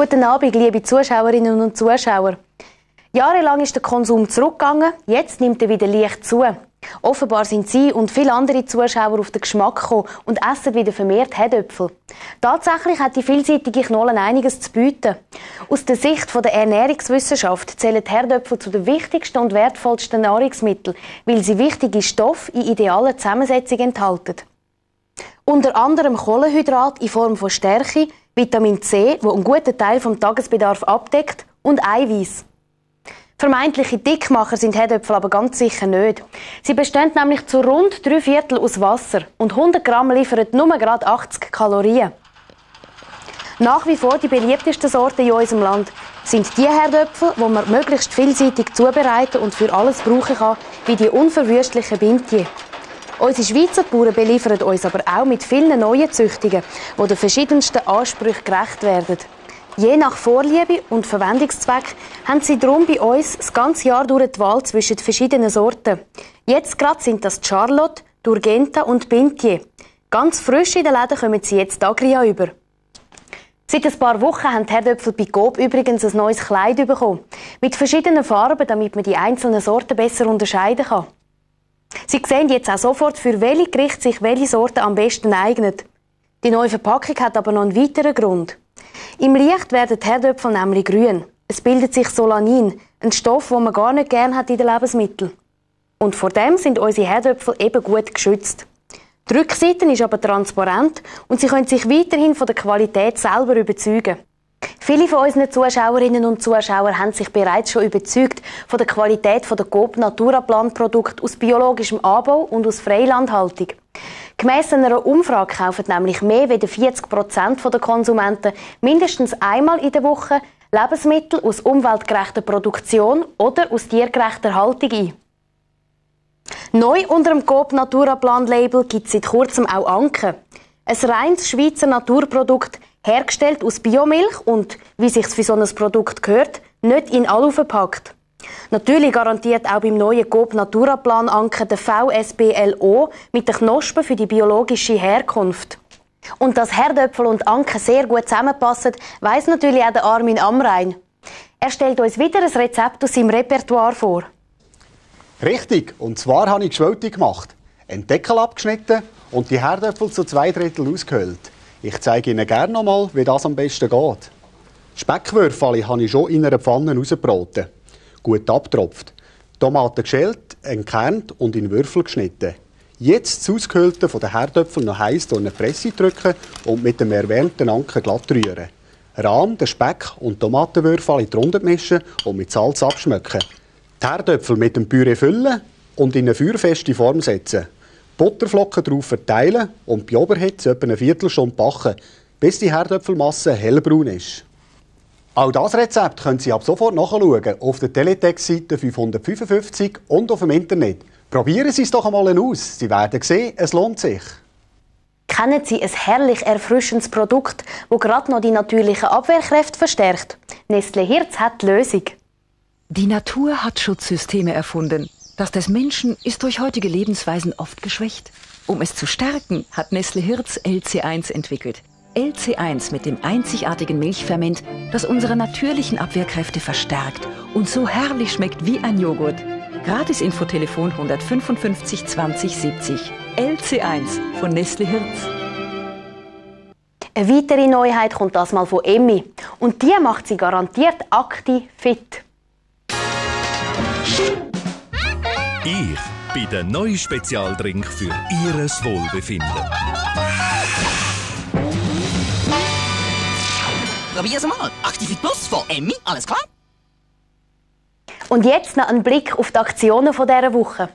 Guten Abend, liebe Zuschauerinnen und Zuschauer. Jahrelang ist der Konsum zurückgegangen, jetzt nimmt er wieder leicht zu. Offenbar sind Sie und viele andere Zuschauer auf den Geschmack gekommen und essen wieder vermehrt Herdöpfel. Tatsächlich hat die vielseitige Knollen einiges zu bieten. Aus der Sicht der Ernährungswissenschaft zählen Herdöpfel zu den wichtigsten und wertvollsten Nahrungsmitteln, weil sie wichtige Stoffe in idealen Zusammensetzungen enthalten. Unter anderem Kohlenhydrat in Form von Stärke, Vitamin C, wo einen guten Teil vom Tagesbedarf abdeckt, und Eiweiß. Vermeintliche Dickmacher sind Herdöpfel aber ganz sicher nicht. Sie bestehen nämlich zu rund drei Viertel aus Wasser und 100 Gramm liefern nur gerade 80 Kalorien. Nach wie vor die beliebtesten Sorten in unserem Land sind die Herdöpfel, die man möglichst vielseitig zubereiten und für alles brauchen kann, wie die unverwüstlichen Bintje. Unsere Schweizer Bauern beliefern uns aber auch mit vielen neuen Züchtungen, die den verschiedensten Ansprüchen gerecht werden. Je nach Vorliebe und Verwendungszweck haben sie darum bei uns das ganze Jahr durch die Wahl zwischen verschiedenen Sorten. Jetzt gerade sind das Charlotte, Durgenta und Pintier. Ganz frisch in den Läden kommen sie jetzt Agria über. Seit ein paar Wochen haben die Herdöpfel bei Coop übrigens ein neues Kleid bekommen. Mit verschiedenen Farben, damit man die einzelnen Sorten besser unterscheiden kann. Sie sehen jetzt auch sofort, für welche Gerichte sich welche Sorte am besten eignet. Die neue Verpackung hat aber noch einen weiteren Grund. Im Licht werden die Herdöpfel nämlich grün. Es bildet sich Solanin, ein Stoff, den man gar nicht gern hat in den Lebensmitteln. Und vor dem sind unsere Herdöpfel eben gut geschützt. Die Rückseite ist aber transparent und sie können sich weiterhin von der Qualität selber überzeugen. Viele von unseren Zuschauerinnen und Zuschauern haben sich bereits schon überzeugt von der Qualität der Coop Natura Produkte aus biologischem Anbau und aus Freilandhaltung. Gemäss einer Umfrage kaufen nämlich mehr als 40 Prozent der Konsumenten mindestens einmal in der Woche Lebensmittel aus umweltgerechter Produktion oder aus tiergerechter Haltung ein. Neu unter dem Coop Naturaplan Label gibt es seit kurzem auch Anke. Ein reines Schweizer Naturprodukt, hergestellt aus Biomilch und, wie sich für so ein Produkt gehört, nicht in Alu verpackt. Natürlich garantiert auch beim neuen GOB Naturaplan Anker der VSBLO mit den Knospen für die biologische Herkunft. Und dass Herdöpfel und Anke sehr gut zusammenpassen, weiß natürlich auch der Armin Amrein. Er stellt uns wieder ein Rezept aus seinem Repertoire vor. Richtig, und zwar habe ich Geschwälte gemacht. Einen Deckel abgeschnitten und die Herdöpfel zu zwei Drittel ausgehöhlt. Ich zeige Ihnen gerne noch mal, wie das am besten geht. Speckwürfel habe ich schon in einer Pfanne rausgebraten gut abtropft. Tomaten geschält, entkernt und in Würfel geschnitten. Jetzt das Ausgehöhlte von den Herdöpfeln noch heiß durch eine Presse drücken und mit dem erwärmten Anker glatt rühren. Rahm, den Speck und Tomatenwürfel in die Runde mischen und mit Salz abschmecken. Die Herdöpfel mit dem Püree füllen und in eine feuerfeste Form setzen. Butterflocken drauf verteilen und bei Oberhitze etwa eine Viertelstunde backen, bis die Herdöpfelmasse hellbraun ist. Auch das Rezept können Sie ab sofort nachschauen auf der Teletext-Seite 555 und auf dem Internet. Probieren Sie es doch einmal aus. Sie werden sehen, es lohnt sich. Kennen Sie ein herrlich erfrischendes Produkt, das gerade noch die natürlichen Abwehrkräfte verstärkt? Nestle Hirz hat die Lösung. Die Natur hat Schutzsysteme erfunden. Das des Menschen ist durch heutige Lebensweisen oft geschwächt. Um es zu stärken, hat Nestle Hirz LC1 entwickelt. LC1 mit dem einzigartigen Milchferment, das unsere natürlichen Abwehrkräfte verstärkt und so herrlich schmeckt wie ein Joghurt. Gratis Infotelefon 155 20 70. LC1 von Nestle Hirz. Eine weitere Neuheit kommt das mal von Emmy. Und die macht sie garantiert aktiv fit. Ich bin der neue Spezialdrink für Ihres Wohlbefinden. Probier's mal. Aktivit Plus von Emmy, alles klar? Und jetzt noch ein Blick auf die Aktionen dieser Woche.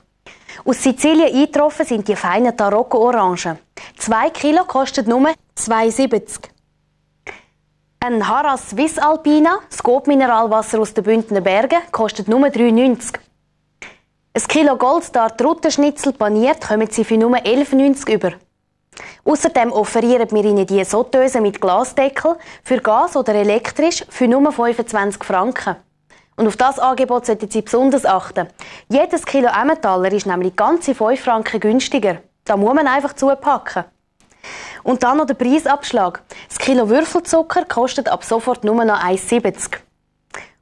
Aus Sizilien eingetroffen sind die feinen Tarocco-Orangen. Zwei Kilo kostet nur 2,70. Ein Haras Swiss Alpina, Scope Mineralwasser aus den Bündner Bergen, kostet nur 3,90. Ein Kilo Goldstar Truttenschnitzel paniert kommen Sie für nur 11,90 über. Außerdem offerieren wir Ihnen diese Sotteusen mit Glasdeckel für Gas oder elektrisch für nur 25 Franken. Und auf das Angebot sollten Sie besonders achten. Jedes Kilo Emmentaler ist nämlich ganze 5 Franken günstiger. Da muss man einfach zupacken. Und dann noch der Preisabschlag. Das Kilo Würfelzucker kostet ab sofort nur noch 1,70.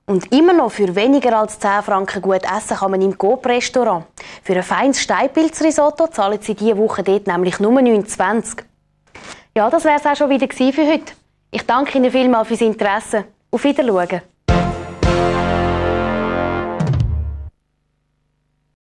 Und immer noch für weniger als 10 Franken gut essen kann man im Coop-Restaurant. Für ein feines Steinpilzrisotto zahlen sie diese Woche dort nämlich nur 29. Ja, das wäre es auch schon wieder für heute. Ich danke Ihnen vielmals fürs Interesse. Auf Wiedersehen.